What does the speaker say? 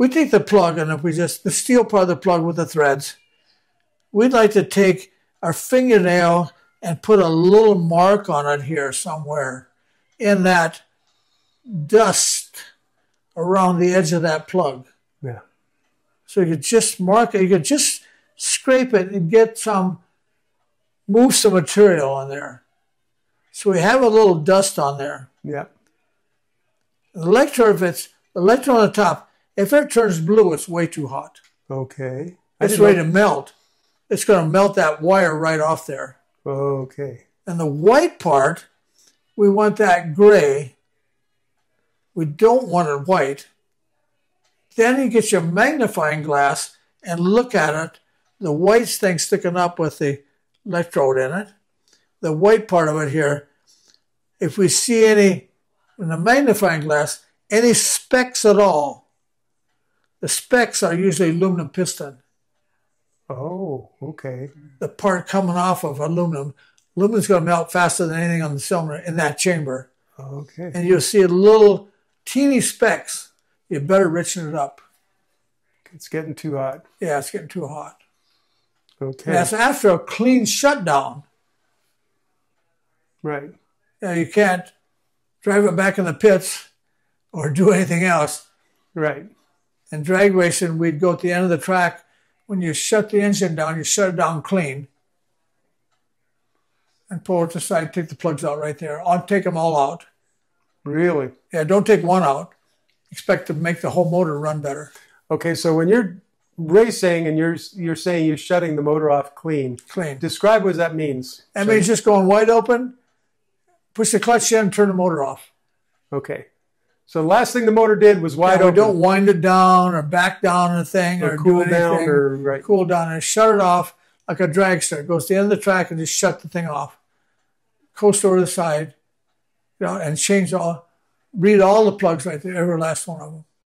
we take the plug and if we just, the steel part of the plug with the threads, we'd like to take our fingernail and put a little mark on it here somewhere in that dust around the edge of that plug. Yeah. So you could just mark it, you could just scrape it and get some, move some material on there. So we have a little dust on there. Yeah. The electrode, if it's the electrode on the top, if it turns blue, it's way too hot. Okay. I It's ready know- to melt. It's going to melt that wire right off there. Okay. And the white part, we want that gray. We don't want it white. Then you get your magnifying glass and look at it. The white thing sticking up with the electrode in it. The white part of it here. If we see any, in the magnifying glass, any specks at all, the specs are usually aluminum piston Oh, okay. the part coming off of aluminum. Aluminum's going to melt faster than anything on the cylinder in that chamber. Okay. And you'll see a little teeny specks. You better richen it up. It's getting too hot. Yeah, it's getting too hot. Okay. And that's after a clean shutdown. Right. Know, you can't drive it back in the pits or do anything else. Right. In drag racing, we'd go at the end of the track. When you shut the engine down, you shut it down clean and pull it to the side, take the plugs out right there. I'll take them all out. Really? Yeah, don't take one out. Expect to make the whole motor run better. Okay. So when you're racing and you're you're saying you're shutting the motor off clean, Clean. describe what that means. That means just going wide open, push the clutch in, turn the motor off. Okay. So the last thing the motor did was wide Yeah, open. don't wind it down or back down a thing or or, cool do down or right. cool down and shut it off like a dragster. It goes to the end of the track and just shut the thing off. Coast over the side, you know, and change all, read all the plugs right there, every last one of them.